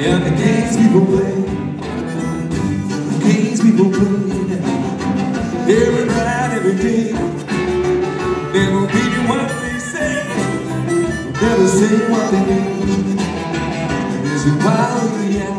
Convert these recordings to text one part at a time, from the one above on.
And the games people play The games people play Every night, every day Never meaning what they say Never say what they mean Is it wildly out?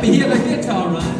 be here like guitar, right?